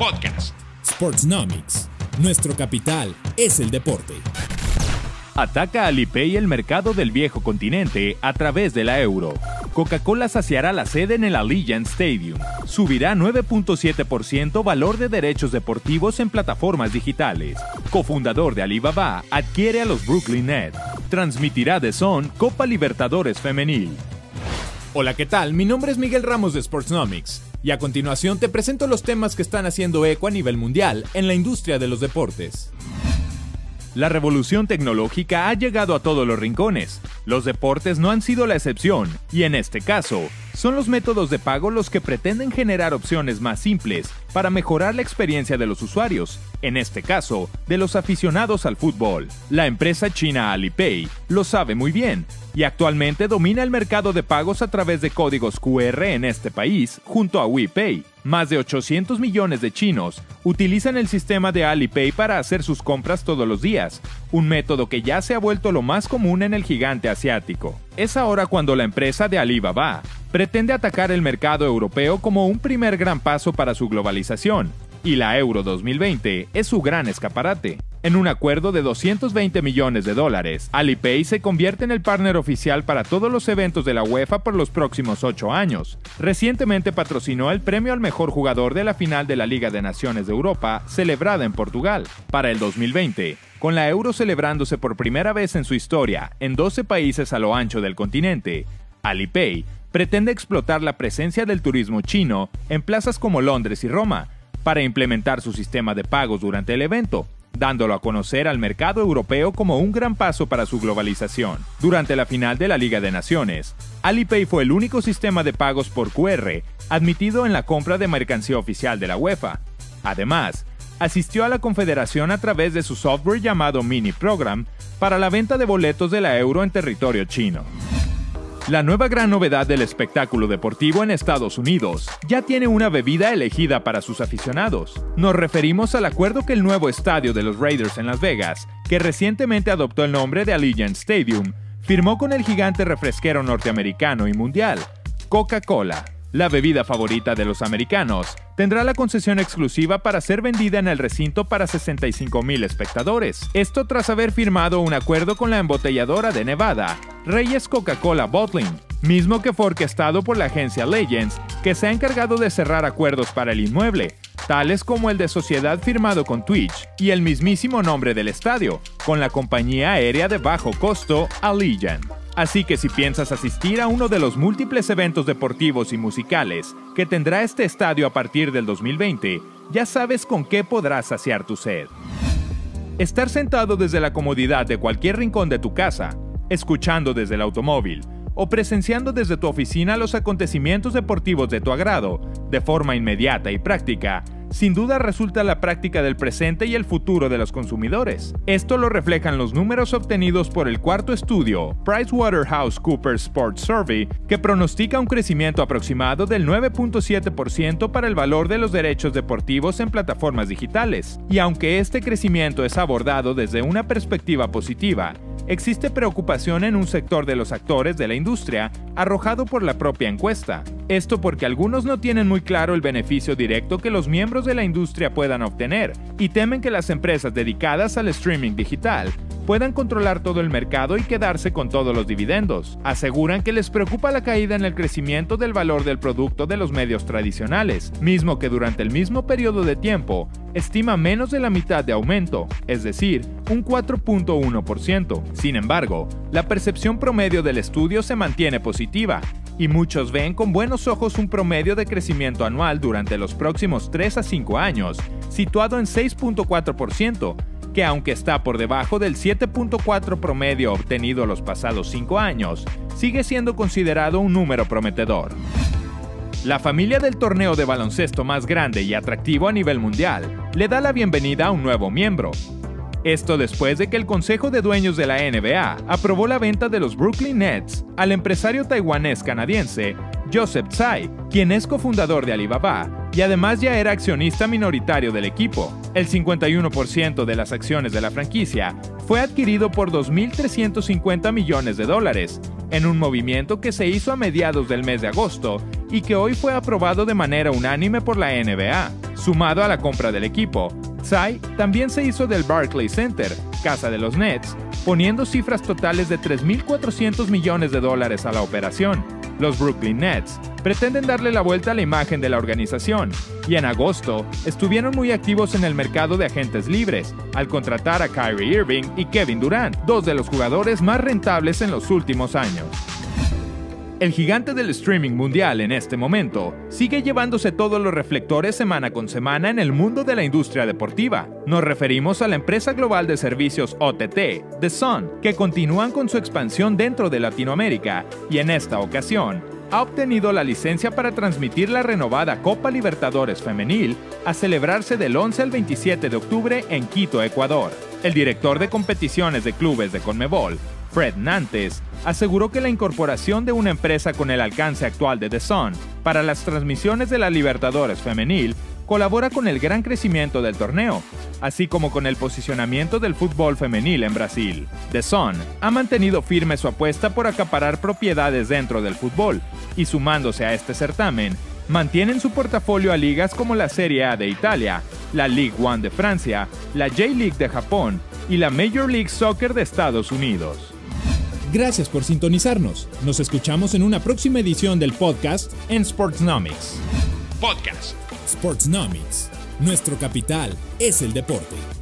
podcast. Sportsnomics. Nuestro capital es el deporte. Ataca Alipay el mercado del viejo continente a través de la euro. Coca-Cola saciará la sede en el Allegiant Stadium. Subirá 9.7% valor de derechos deportivos en plataformas digitales. Cofundador de Alibaba adquiere a los Brooklyn Nets. Transmitirá de Son Copa Libertadores Femenil. Hola, ¿qué tal? Mi nombre es Miguel Ramos de Sportsnomics. Y a continuación te presento los temas que están haciendo eco a nivel mundial en la industria de los deportes. La revolución tecnológica ha llegado a todos los rincones. Los deportes no han sido la excepción, y en este caso, son los métodos de pago los que pretenden generar opciones más simples para mejorar la experiencia de los usuarios, en este caso, de los aficionados al fútbol. La empresa china Alipay lo sabe muy bien, y actualmente domina el mercado de pagos a través de códigos QR en este país, junto a WePay. Más de 800 millones de chinos utilizan el sistema de Alipay para hacer sus compras todos los días, un método que ya se ha vuelto lo más común en el gigante asiático. Es ahora cuando la empresa de Alibaba pretende atacar el mercado europeo como un primer gran paso para su globalización, y la Euro 2020 es su gran escaparate. En un acuerdo de 220 millones de dólares, Alipay se convierte en el partner oficial para todos los eventos de la UEFA por los próximos ocho años. Recientemente patrocinó el premio al mejor jugador de la final de la Liga de Naciones de Europa, celebrada en Portugal. Para el 2020, con la Euro celebrándose por primera vez en su historia en 12 países a lo ancho del continente, Alipay pretende explotar la presencia del turismo chino en plazas como Londres y Roma para implementar su sistema de pagos durante el evento, dándolo a conocer al mercado europeo como un gran paso para su globalización. Durante la final de la Liga de Naciones, Alipay fue el único sistema de pagos por QR admitido en la compra de mercancía oficial de la UEFA. Además, asistió a la confederación a través de su software llamado Mini Program para la venta de boletos de la euro en territorio chino. La nueva gran novedad del espectáculo deportivo en Estados Unidos ya tiene una bebida elegida para sus aficionados. Nos referimos al acuerdo que el nuevo estadio de los Raiders en Las Vegas, que recientemente adoptó el nombre de Allegiant Stadium, firmó con el gigante refresquero norteamericano y mundial, Coca-Cola. La bebida favorita de los americanos tendrá la concesión exclusiva para ser vendida en el recinto para 65 mil espectadores. Esto tras haber firmado un acuerdo con la embotelladora de Nevada, Reyes Coca-Cola Bottling, mismo que fue orquestado por la agencia Legends, que se ha encargado de cerrar acuerdos para el inmueble, tales como el de sociedad firmado con Twitch y el mismísimo nombre del estadio, con la compañía aérea de bajo costo Allegiant. Así que si piensas asistir a uno de los múltiples eventos deportivos y musicales que tendrá este estadio a partir del 2020, ya sabes con qué podrás saciar tu sed. Estar sentado desde la comodidad de cualquier rincón de tu casa, escuchando desde el automóvil o presenciando desde tu oficina los acontecimientos deportivos de tu agrado, de forma inmediata y práctica, sin duda resulta la práctica del presente y el futuro de los consumidores. Esto lo reflejan los números obtenidos por el cuarto estudio, PricewaterhouseCoopers Sports Survey, que pronostica un crecimiento aproximado del 9.7% para el valor de los derechos deportivos en plataformas digitales. Y aunque este crecimiento es abordado desde una perspectiva positiva, existe preocupación en un sector de los actores de la industria arrojado por la propia encuesta. Esto porque algunos no tienen muy claro el beneficio directo que los de la industria puedan obtener y temen que las empresas dedicadas al streaming digital puedan controlar todo el mercado y quedarse con todos los dividendos. Aseguran que les preocupa la caída en el crecimiento del valor del producto de los medios tradicionales, mismo que durante el mismo periodo de tiempo estima menos de la mitad de aumento, es decir, un 4.1%. Sin embargo, la percepción promedio del estudio se mantiene positiva, y muchos ven con buenos ojos un promedio de crecimiento anual durante los próximos 3 a 5 años, situado en 6.4%, que aunque está por debajo del 7.4 promedio obtenido los pasados 5 años, sigue siendo considerado un número prometedor. La familia del torneo de baloncesto más grande y atractivo a nivel mundial le da la bienvenida a un nuevo miembro. Esto después de que el Consejo de Dueños de la NBA aprobó la venta de los Brooklyn Nets al empresario taiwanés canadiense Joseph Tsai, quien es cofundador de Alibaba y además ya era accionista minoritario del equipo. El 51% de las acciones de la franquicia fue adquirido por 2.350 millones de dólares, en un movimiento que se hizo a mediados del mes de agosto y que hoy fue aprobado de manera unánime por la NBA. Sumado a la compra del equipo, Tsai también se hizo del Barclays Center, casa de los Nets, poniendo cifras totales de 3.400 millones de dólares a la operación. Los Brooklyn Nets pretenden darle la vuelta a la imagen de la organización y en agosto estuvieron muy activos en el mercado de agentes libres al contratar a Kyrie Irving y Kevin Durant, dos de los jugadores más rentables en los últimos años. El gigante del streaming mundial en este momento sigue llevándose todos los reflectores semana con semana en el mundo de la industria deportiva. Nos referimos a la empresa global de servicios OTT, The Sun, que continúan con su expansión dentro de Latinoamérica y en esta ocasión ha obtenido la licencia para transmitir la renovada Copa Libertadores Femenil a celebrarse del 11 al 27 de octubre en Quito, Ecuador. El director de competiciones de clubes de Conmebol, Fred Nantes, aseguró que la incorporación de una empresa con el alcance actual de The Sun para las transmisiones de la Libertadores femenil colabora con el gran crecimiento del torneo, así como con el posicionamiento del fútbol femenil en Brasil. The Sun ha mantenido firme su apuesta por acaparar propiedades dentro del fútbol, y sumándose a este certamen, mantienen su portafolio a ligas como la Serie A de Italia, la Ligue 1 de Francia, la J-League de Japón y la Major League Soccer de Estados Unidos. Gracias por sintonizarnos. Nos escuchamos en una próxima edición del podcast en Sportsnomics. Podcast. Sportsnomics. Nuestro capital es el deporte.